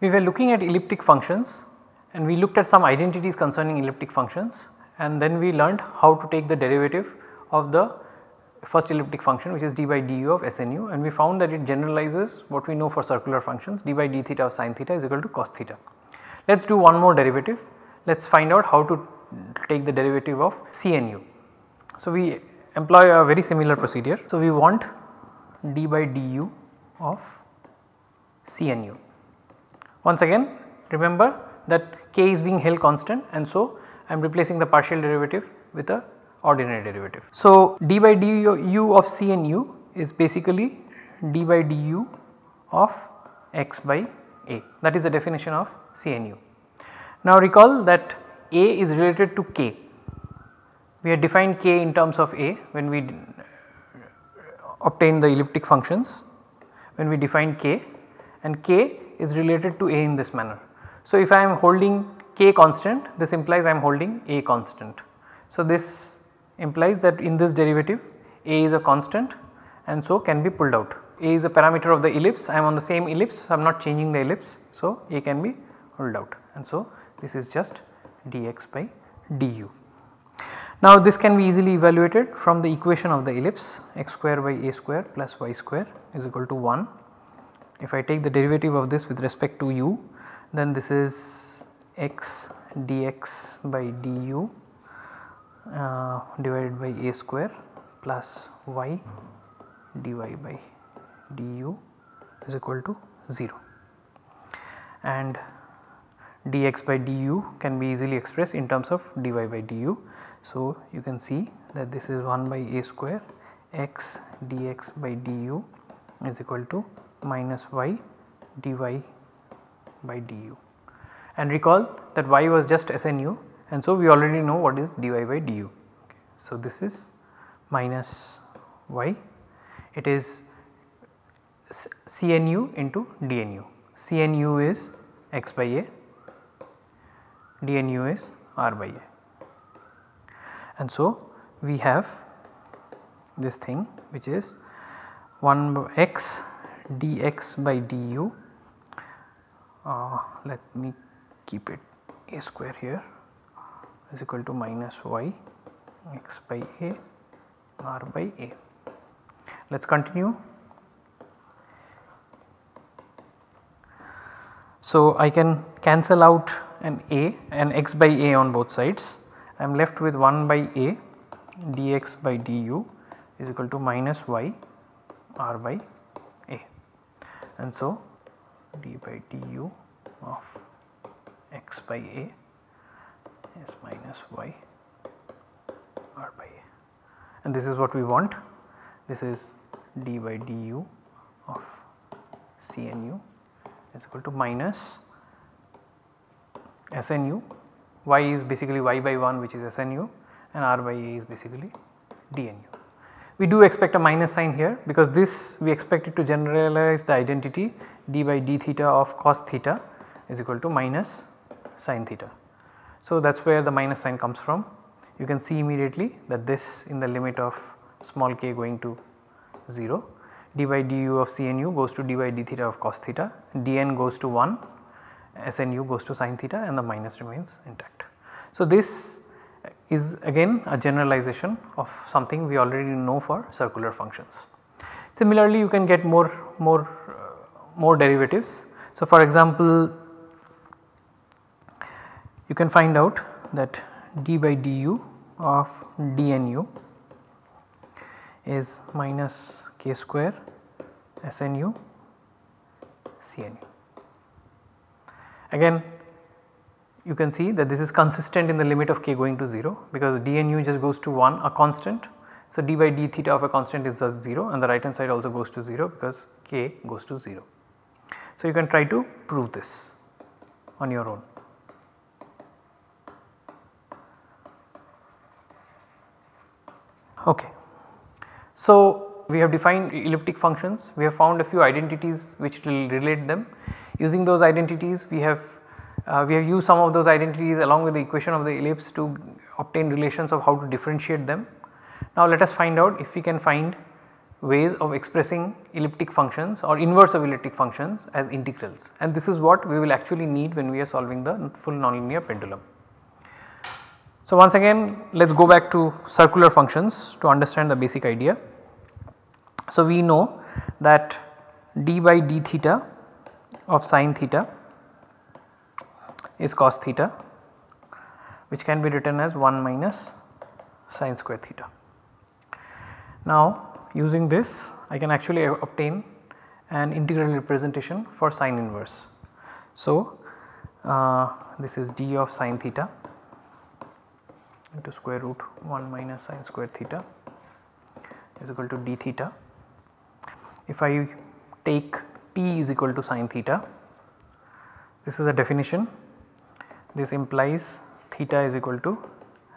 We were looking at elliptic functions and we looked at some identities concerning elliptic functions and then we learned how to take the derivative of the first elliptic function which is d by du of SNU and we found that it generalizes what we know for circular functions d by d theta of sin theta is equal to cos theta. Let us do one more derivative, let us find out how to take the derivative of CNU. So, we employ a very similar procedure. So, we want d by du of CNU. Once again remember that k is being held constant and so I am replacing the partial derivative with a ordinary derivative. So, d by du of CNU is basically d by du of x by a that is the definition of CNU. Now recall that a is related to k. We had defined k in terms of a when we obtained the elliptic functions when we defined k and k is related to a in this manner. So if I am holding k constant this implies I am holding a constant. So this implies that in this derivative a is a constant and so can be pulled out. a is a parameter of the ellipse I am on the same ellipse I am not changing the ellipse so a can be pulled out and so this is just dx by du. Now this can be easily evaluated from the equation of the ellipse x square by a square plus y square is equal to 1. If I take the derivative of this with respect to u then this is x dx by du uh, divided by a square plus y dy by du is equal to 0 and dx by du can be easily expressed in terms of dy by du. So, you can see that this is 1 by a square x dx by du is equal to minus y dy by du and recall that y was just SNU and so we already know what is dy by du. Okay. So, this is minus y it is CNU into DNU. CNU is x by a, DNU is r by a. And so, we have this thing which is 1 x dx by du uh, let me keep it a square here is equal to minus y x by a r by a. Let us continue. So, I can cancel out an a and x by a on both sides. I am left with 1 by a dx by du is equal to minus y r by a. And so d by du of x by a is minus y r by a. And this is what we want. This is d by du of CNU is equal to minus SNU y is basically y by 1 which is SNU and r by a is basically DNU. We do expect a minus sign here because this we expect it to generalize the identity d by d theta of cos theta is equal to minus sin theta. So, that is where the minus sign comes from. You can see immediately that this in the limit of small k going to 0 d by du of CNU goes to d by d theta of cos theta, dn goes to 1, SNU goes to sin theta and the minus remains intact. So, this is again a generalization of something we already know for circular functions. Similarly, you can get more more uh, more derivatives. So, for example, you can find out that d by du of dnu is minus k square SNU CNU. Again you can see that this is consistent in the limit of k going to 0 because dnu just goes to 1 a constant. So, d by d theta of a constant is just 0 and the right hand side also goes to 0 because k goes to 0. So, you can try to prove this on your own. Okay. So, we have defined elliptic functions, we have found a few identities which will relate them. Using those identities we have Uh, we have used some of those identities along with the equation of the ellipse to obtain relations of how to differentiate them. Now let us find out if we can find ways of expressing elliptic functions or inverse of elliptic functions as integrals and this is what we will actually need when we are solving the full nonlinear pendulum. So once again let us go back to circular functions to understand the basic idea. So we know that d by d theta of sine theta is cos theta which can be written as 1 minus sine square theta. Now using this I can actually obtain an integral representation for sine inverse. So, uh, this is d of sine theta into square root 1 minus sine square theta is equal to d theta. If I take t is equal to sine theta, this is a definition, this implies theta is equal to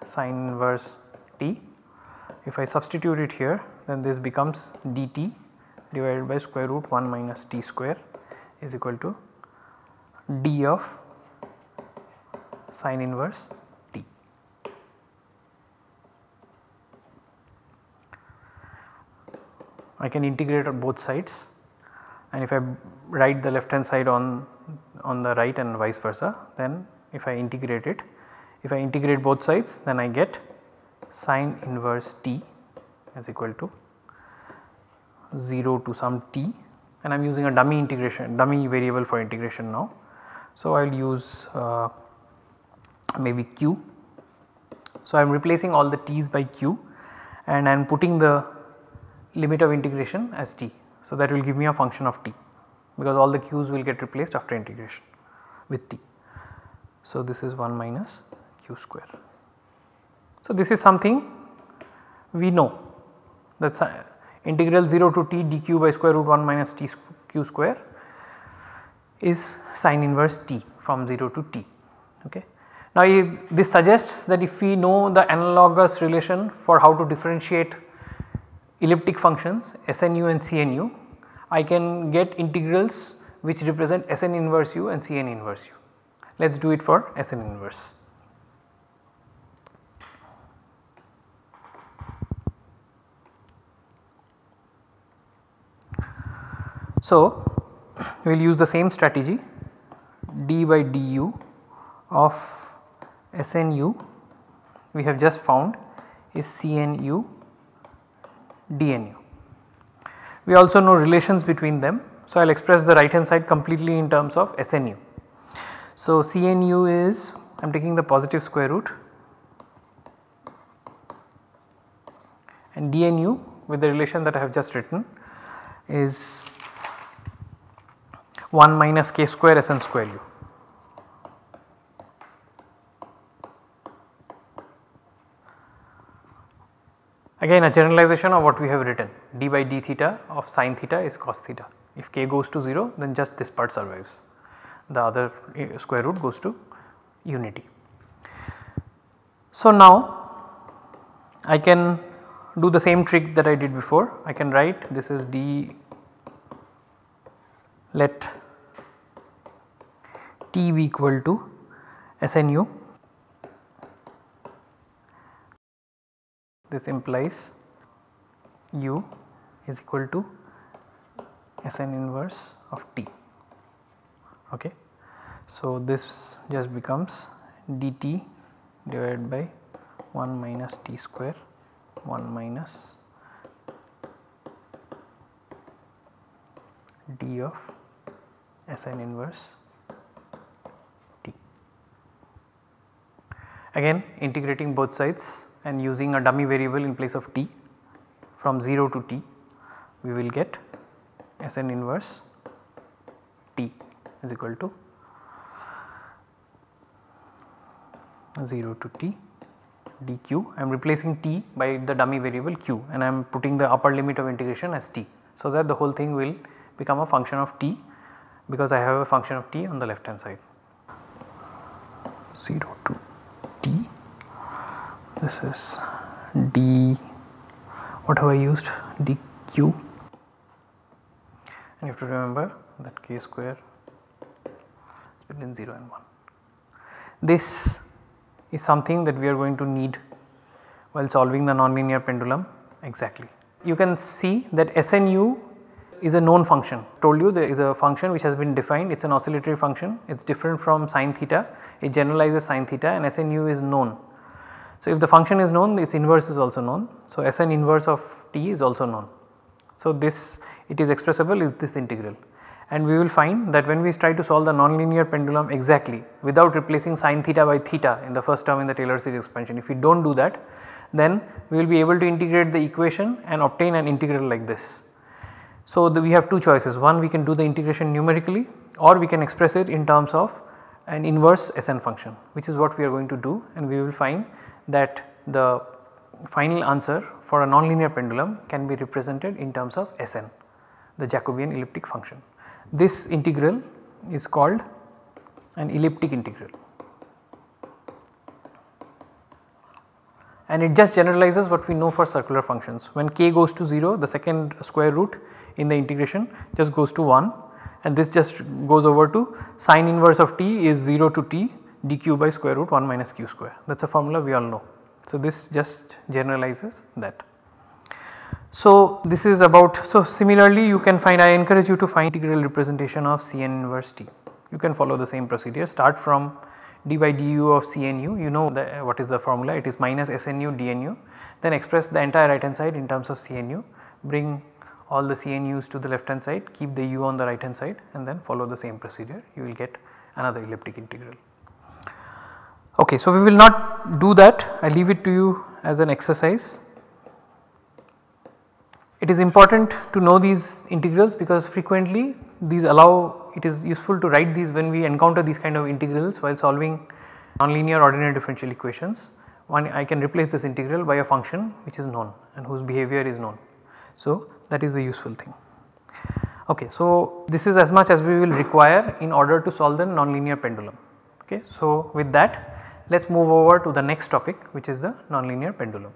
sine inverse t. If I substitute it here then this becomes dt divided by square root 1 minus t square is equal to d of sine inverse t. I can integrate on both sides and if I write the left hand side on on the right and vice versa then if I integrate it if I integrate both sides then I get sine inverse t is equal to 0 to some t and I am using a dummy integration dummy variable for integration now. So, I will use uh, maybe q. So, I am replacing all the t's by q and I am putting the limit of integration as t. So, that will give me a function of t because all the q's will get replaced after integration with t. So, this is 1 minus q square. So, this is something we know that is uh, integral 0 to t dq by square root 1 minus t q square is sine inverse t from 0 to t. Okay. Now this suggests that if we know the analogous relation for how to differentiate elliptic functions SNU and CNU, I can get integrals which represent Sn inverse u and Cn inverse u. Let us do it for Sn inverse. So, we will use the same strategy d by du of SNU we have just found is CNU DNU. We also know relations between them. So, I will express the right hand side completely in terms of SNU. So, CNU is I am taking the positive square root and DNU with the relation that I have just written is 1 minus k square Sn square u. Again a generalization of what we have written d by d theta of sine theta is cos theta. If k goes to 0 then just this part survives the other eh, square root goes to unity. So now I can do the same trick that I did before I can write this is d let T be equal to SNU. This implies U is equal to Sn inverse of T. Okay. So, this just becomes dt divided by 1 minus t square 1 minus d of Sn inverse Again integrating both sides and using a dummy variable in place of t from 0 to t we will get Sn inverse t is equal to 0 to t dq I am replacing t by the dummy variable q and I am putting the upper limit of integration as t. So that the whole thing will become a function of t because I have a function of t on the left hand side 0 to this is d. What have I used? Dq and you have to remember that k square is between 0 and 1. this is something that we are going to need while solving the nonlinear pendulum. Exactly. You can see that SNU is a known function. Told you there is a function which has been defined. It is an oscillatory function. It is different from sine theta. It generalizes sine theta and SNU is known. So, if the function is known its inverse is also known. So, Sn inverse of t is also known. So, this it is expressible is this integral and we will find that when we try to solve the nonlinear pendulum exactly without replacing sine theta by theta in the first term in the Taylor series expansion if we do not do that then we will be able to integrate the equation and obtain an integral like this. So, the, we have two choices one we can do the integration numerically or we can express it in terms of an inverse Sn function which is what we are going to do and we will find that the final answer for a nonlinear pendulum can be represented in terms of Sn the Jacobian elliptic function. This integral is called an elliptic integral and it just generalizes what we know for circular functions. When k goes to 0 the second square root in the integration just goes to 1 and this just goes over to sine inverse of t is 0 to t dq by square root 1 minus q square. That is a formula we all know. So, this just generalizes that. So, this is about so similarly you can find I encourage you to find integral representation of Cn inverse t. You can follow the same procedure. Start from d by du of Cnu you know the, what is the formula. It is minus Snu dnu then express the entire right hand side in terms of Cnu bring all the CNUs to the left hand side, keep the u on the right hand side. And then follow the same procedure. You will get another elliptic integral. Okay, so we will not do that I leave it to you as an exercise. It is important to know these integrals because frequently these allow it is useful to write these when we encounter these kind of integrals while solving nonlinear ordinary differential equations. One I can replace this integral by a function which is known and whose behavior is known. So, that is the useful thing. Okay, so this is as much as we will require in order to solve the nonlinear pendulum. Okay, so with that let us move over to the next topic which is the nonlinear pendulum.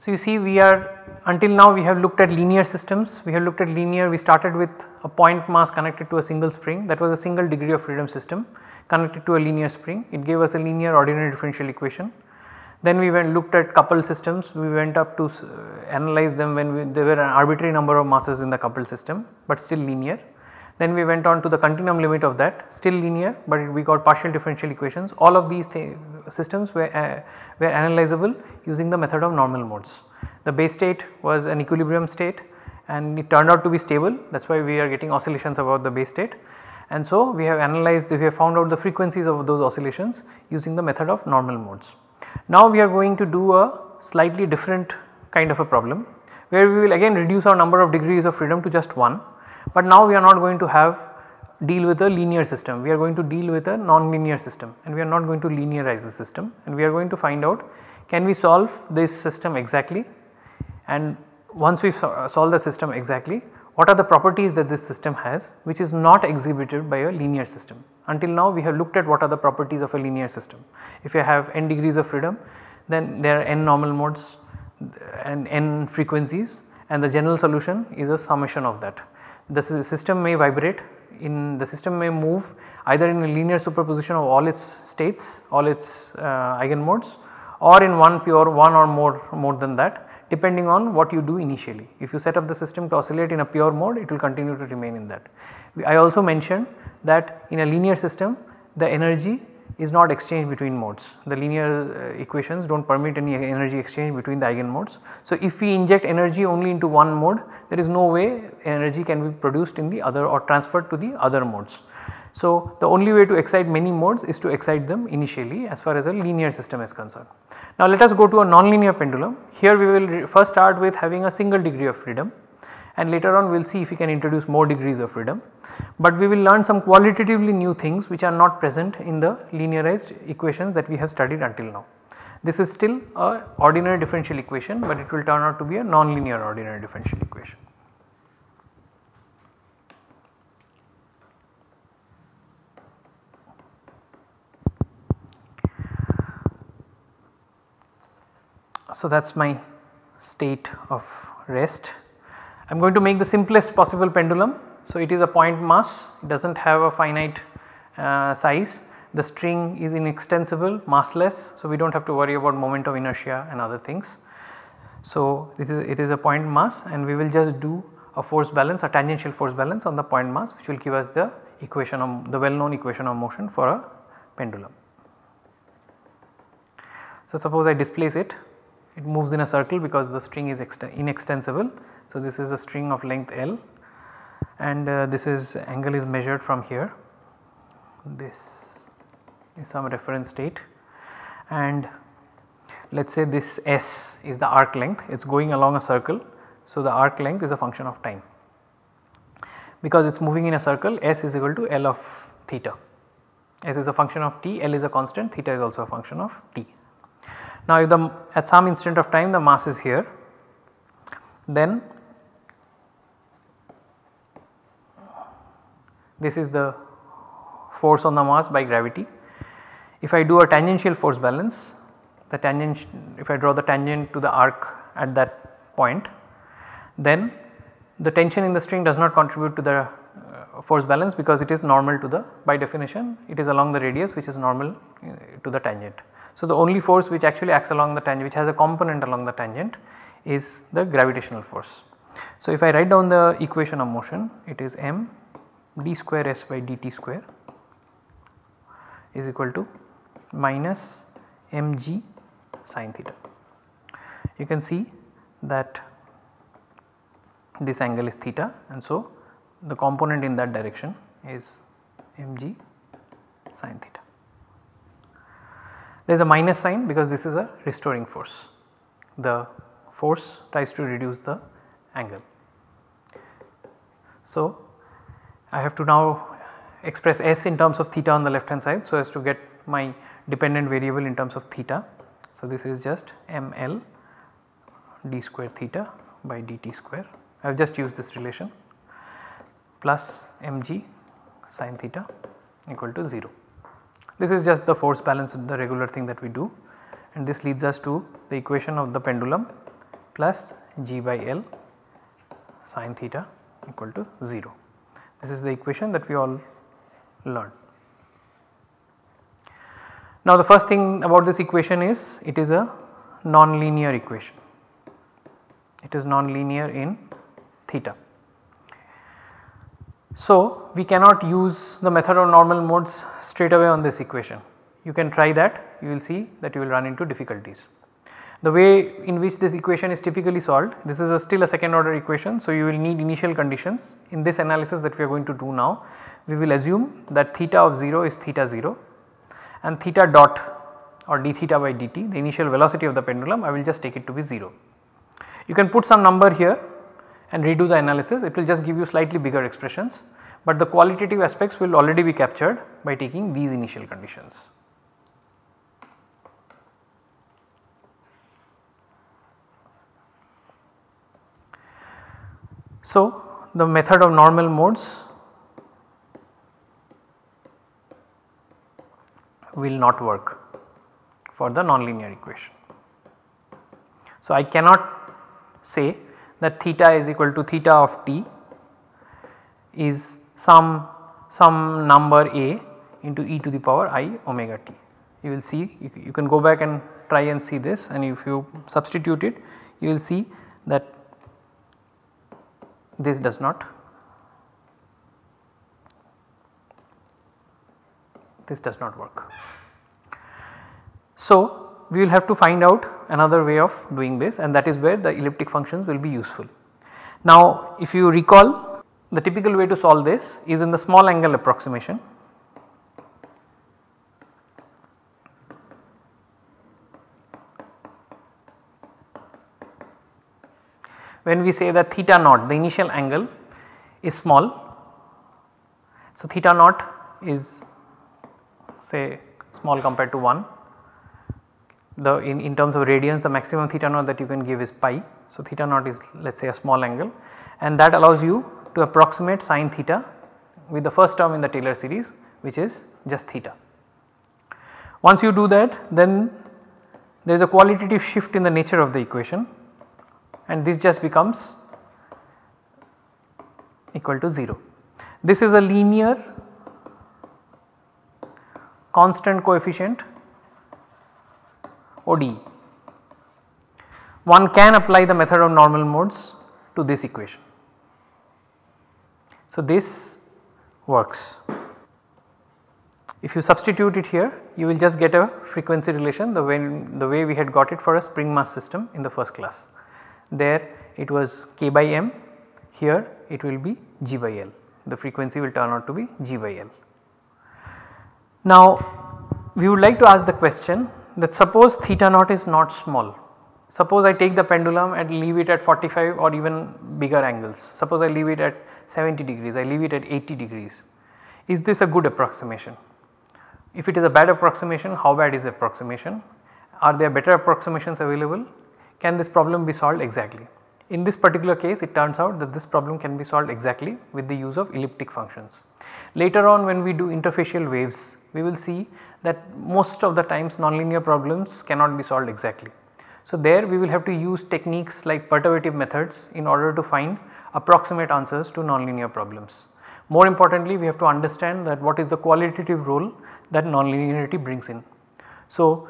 So, you see we are until now we have looked at linear systems, we have looked at linear, we started with a point mass connected to a single spring that was a single degree of freedom system connected to a linear spring, it gave us a linear ordinary differential equation. Then we went looked at coupled systems, we went up to analyze them when we, there were an arbitrary number of masses in the coupled system, but still linear. Then we went on to the continuum limit of that still linear, but we got partial differential equations. All of these systems were, uh, were analyzable using the method of normal modes. The base state was an equilibrium state and it turned out to be stable. That is why we are getting oscillations about the base state. And so we have analyzed we have found out the frequencies of those oscillations using the method of normal modes. Now we are going to do a slightly different kind of a problem where we will again reduce our number of degrees of freedom to just 1 but now we are not going to have deal with a linear system, we are going to deal with a non-linear system and we are not going to linearize the system. And we are going to find out can we solve this system exactly and once we solve the system exactly what are the properties that this system has which is not exhibited by a linear system. Until now we have looked at what are the properties of a linear system. If you have n degrees of freedom then there are n normal modes and n frequencies and the general solution is a summation of that the system may vibrate in the system may move either in a linear superposition of all its states all its uh, eigenmodes or in one pure one or more more than that depending on what you do initially. If you set up the system to oscillate in a pure mode it will continue to remain in that. I also mentioned that in a linear system the energy is not exchanged between modes. The linear uh, equations do not permit any energy exchange between the eigenmodes. So, if we inject energy only into one mode there is no way energy can be produced in the other or transferred to the other modes. So, the only way to excite many modes is to excite them initially as far as a linear system is concerned. Now, let us go to a nonlinear pendulum. Here we will first start with having a single degree of freedom and later on we will see if we can introduce more degrees of freedom. But we will learn some qualitatively new things which are not present in the linearized equations that we have studied until now. This is still a ordinary differential equation, but it will turn out to be a non-linear ordinary differential equation. So that is my state of rest. I am going to make the simplest possible pendulum. So it is a point mass, it does not have a finite uh, size, the string is inextensible, massless. So we do not have to worry about moment of inertia and other things. So this is it is a point mass and we will just do a force balance a tangential force balance on the point mass which will give us the equation of the well known equation of motion for a pendulum. So suppose I displace it, it moves in a circle because the string is inextensible. So this is a string of length L and uh, this is angle is measured from here. This is some reference state and let us say this S is the arc length it is going along a circle. So the arc length is a function of time because it is moving in a circle S is equal to L of theta. S is a function of t, L is a constant, theta is also a function of t. Now if the at some instant of time the mass is here then this is the force on the mass by gravity. If I do a tangential force balance the tangent if I draw the tangent to the arc at that point then the tension in the string does not contribute to the uh, force balance because it is normal to the by definition it is along the radius which is normal uh, to the tangent. So, the only force which actually acts along the tangent which has a component along the tangent is the gravitational force. So, if I write down the equation of motion it is m d square s by dt square is equal to minus mg sine theta. You can see that this angle is theta and so the component in that direction is mg sine theta. There is a minus sign because this is a restoring force. The force tries to reduce the angle. So, I have to now express s in terms of theta on the left hand side so as to get my dependent variable in terms of theta. So, this is just ml d square theta by dt square I have just used this relation plus mg sine theta equal to 0. This is just the force balance the regular thing that we do and this leads us to the equation of the pendulum plus g by L sine theta equal to 0. This is the equation that we all learned. Now the first thing about this equation is it is a non-linear equation. It is non-linear in theta. So, we cannot use the method of normal modes straight away on this equation. You can try that you will see that you will run into difficulties. The way in which this equation is typically solved this is a still a second order equation. So, you will need initial conditions in this analysis that we are going to do now we will assume that theta of 0 is theta 0 and theta dot or d theta by dt the initial velocity of the pendulum I will just take it to be 0. You can put some number here and redo the analysis it will just give you slightly bigger expressions, but the qualitative aspects will already be captured by taking these initial conditions. So, the method of normal modes will not work for the nonlinear equation. So, I cannot say that theta is equal to theta of t is some some number a into e to the power i omega t. You will see you, you can go back and try and see this and if you substitute it you will see that this does not this does not work. So, we will have to find out another way of doing this and that is where the elliptic functions will be useful. Now if you recall the typical way to solve this is in the small angle approximation. When we say that theta naught the initial angle is small. So theta naught is say small compared to 1 the in, in terms of radians the maximum theta naught that you can give is pi. So, theta naught is let us say a small angle and that allows you to approximate sine theta with the first term in the Taylor series which is just theta. Once you do that then there is a qualitative shift in the nature of the equation and this just becomes equal to 0. This is a linear constant coefficient ODE. One can apply the method of normal modes to this equation. So, this works. If you substitute it here you will just get a frequency relation the way, the way we had got it for a spring mass system in the first class. There it was k by m here it will be g by l the frequency will turn out to be g by l. Now we would like to ask the question that suppose theta naught is not small suppose I take the pendulum and leave it at 45 or even bigger angles suppose I leave it at 70 degrees I leave it at 80 degrees is this a good approximation if it is a bad approximation how bad is the approximation? Are there better approximations available? Can this problem be solved exactly? In this particular case it turns out that this problem can be solved exactly with the use of elliptic functions. Later on when we do interfacial waves we will see that most of the times nonlinear problems cannot be solved exactly. So, there we will have to use techniques like perturbative methods in order to find approximate answers to nonlinear problems. More importantly we have to understand that what is the qualitative role that nonlinearity brings in. So,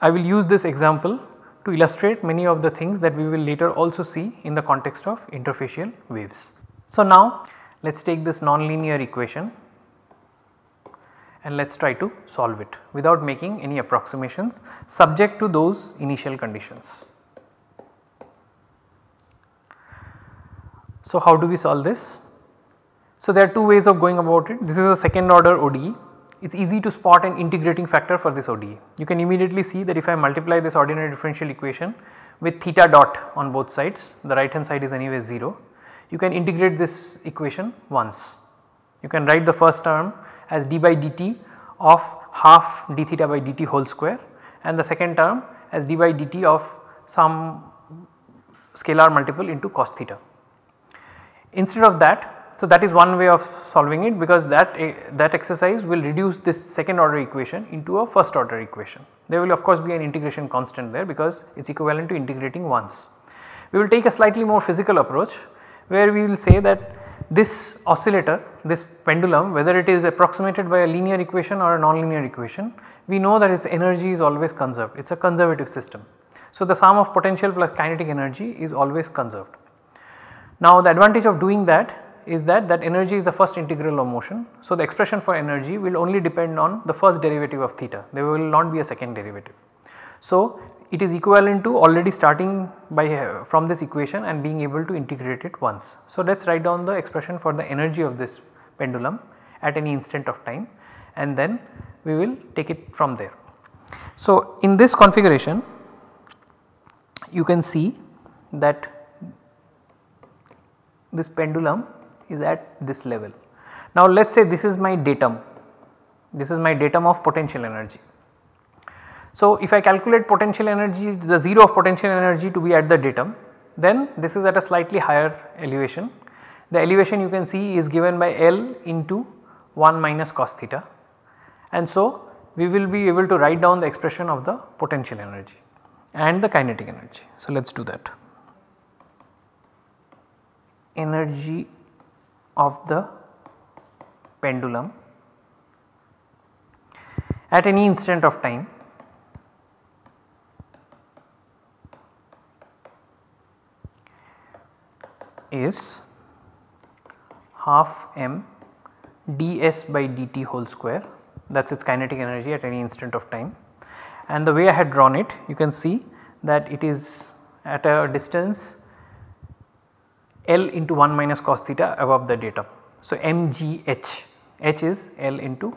I will use this example to illustrate many of the things that we will later also see in the context of interfacial waves. So, now let us take this nonlinear equation and let us try to solve it without making any approximations subject to those initial conditions. So, how do we solve this? So, there are two ways of going about it. This is a second order ODE it is easy to spot an integrating factor for this ODE. You can immediately see that if I multiply this ordinary differential equation with theta dot on both sides, the right hand side is anyway 0, you can integrate this equation once. You can write the first term as d by dt of half d theta by dt whole square and the second term as d by dt of some scalar multiple into cos theta. Instead of that so, that is one way of solving it because that, uh, that exercise will reduce this second order equation into a first order equation. There will of course be an integration constant there because it is equivalent to integrating once. We will take a slightly more physical approach where we will say that this oscillator, this pendulum whether it is approximated by a linear equation or a nonlinear equation, we know that its energy is always conserved, it is a conservative system. So, the sum of potential plus kinetic energy is always conserved. Now, the advantage of doing that is that that energy is the first integral of motion. So, the expression for energy will only depend on the first derivative of theta there will not be a second derivative. So, it is equivalent to already starting by uh, from this equation and being able to integrate it once. So, let us write down the expression for the energy of this pendulum at any instant of time and then we will take it from there. So, in this configuration you can see that this pendulum is at this level. Now let us say this is my datum, this is my datum of potential energy. So if I calculate potential energy the 0 of potential energy to be at the datum then this is at a slightly higher elevation. The elevation you can see is given by L into 1 minus cos theta and so we will be able to write down the expression of the potential energy and the kinetic energy. So let us do that. Energy of the pendulum at any instant of time is half m ds by dt whole square that is its kinetic energy at any instant of time and the way I had drawn it you can see that it is at a distance L into 1 minus cos theta above the datum. So, mgh, h is L into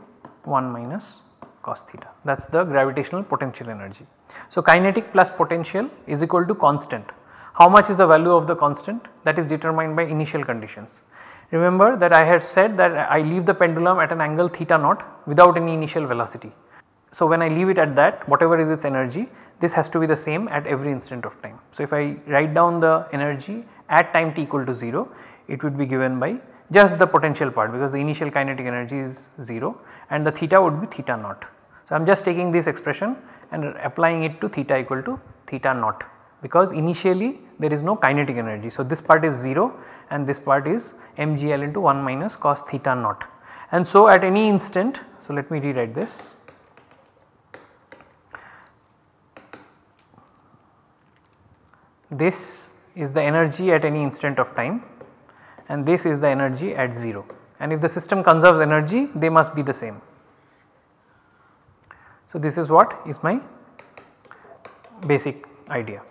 1 minus cos theta that is the gravitational potential energy. So, kinetic plus potential is equal to constant. How much is the value of the constant that is determined by initial conditions. Remember that I had said that I leave the pendulum at an angle theta naught without any initial velocity. So, when I leave it at that whatever is its energy this has to be the same at every instant of time. So, if I write down the energy at time t equal to 0 it would be given by just the potential part because the initial kinetic energy is 0 and the theta would be theta naught. So, I am just taking this expression and applying it to theta equal to theta naught because initially there is no kinetic energy. So, this part is 0 and this part is mgl into 1 minus cos theta naught. And so, at any instant, so let me rewrite this. This is the energy at any instant of time and this is the energy at 0 and if the system conserves energy they must be the same. So, this is what is my basic idea.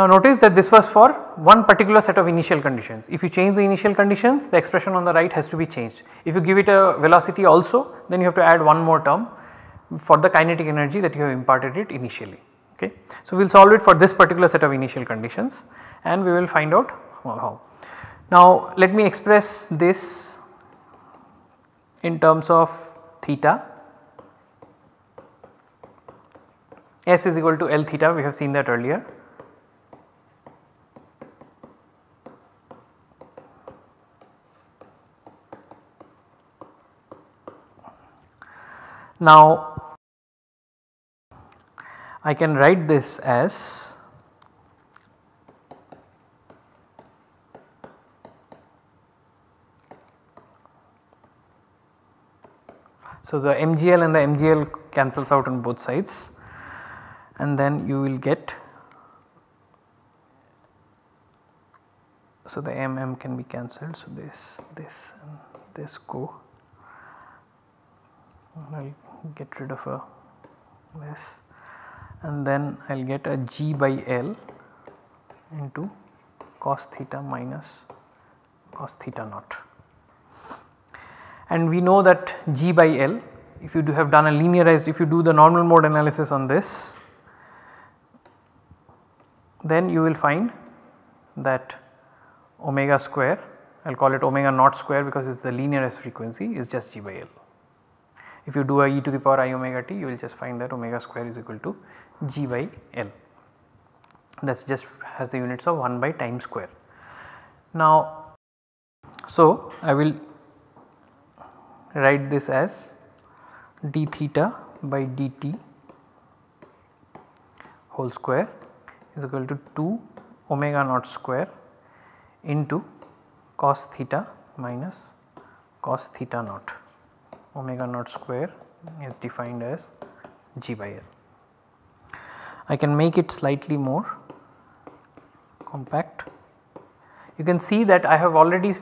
Now notice that this was for one particular set of initial conditions. If you change the initial conditions the expression on the right has to be changed. If you give it a velocity also then you have to add one more term for the kinetic energy that you have imparted it initially. Okay. So, we will solve it for this particular set of initial conditions and we will find out how. Now let me express this in terms of theta S is equal to L theta we have seen that earlier. Now I can write this as So, the MGL and the MGL cancels out on both sides and then you will get so the mm can be cancelled. So this this and this go get rid of a this and then I will get a g by L into cos theta minus cos theta naught. And we know that g by L if you do have done a linearized if you do the normal mode analysis on this then you will find that omega square I will call it omega naught square because it is the linearized frequency is just g by L. If you do a e to the power i omega t you will just find that omega square is equal to g by L that is just has the units of 1 by time square. Now so I will write this as d theta by dt whole square is equal to 2 omega naught square into cos theta minus cos theta naught. Omega naught square is defined as g by L. I can make it slightly more compact. You can see that I have already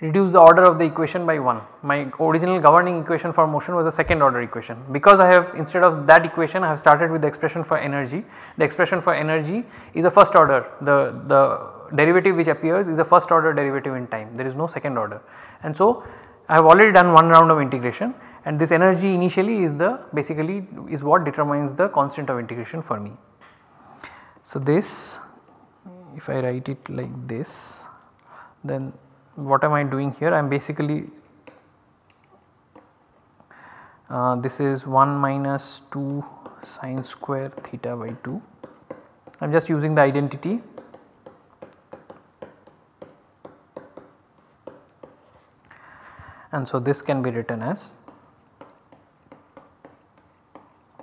reduced the order of the equation by 1. My original governing equation for motion was a second order equation. Because I have instead of that equation I have started with the expression for energy. The expression for energy is a first order the, the derivative which appears is a first order derivative in time there is no second order. And so I have already done one round of integration and this energy initially is the basically is what determines the constant of integration for me. So this if I write it like this then what am I doing here? I am basically uh, this is 1 minus 2 sine square theta by 2. I am just using the identity and so this can be written as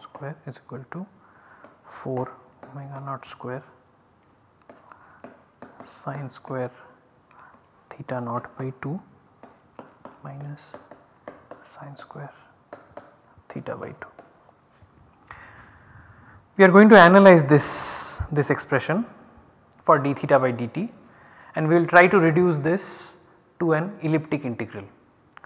square is equal to 4 omega naught square sine square theta naught by 2 minus sine square theta by 2. We are going to analyze this, this expression for d theta by dt and we will try to reduce this to an elliptic integral.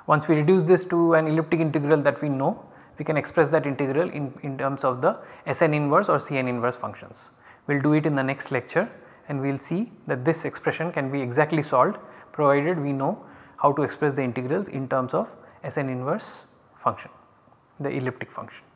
Once we reduce this to an elliptic integral that we know we can express that integral in, in terms of the Sn inverse or Cn inverse functions. We will do it in the next lecture and we will see that this expression can be exactly solved provided we know how to express the integrals in terms of Sn inverse function the elliptic function.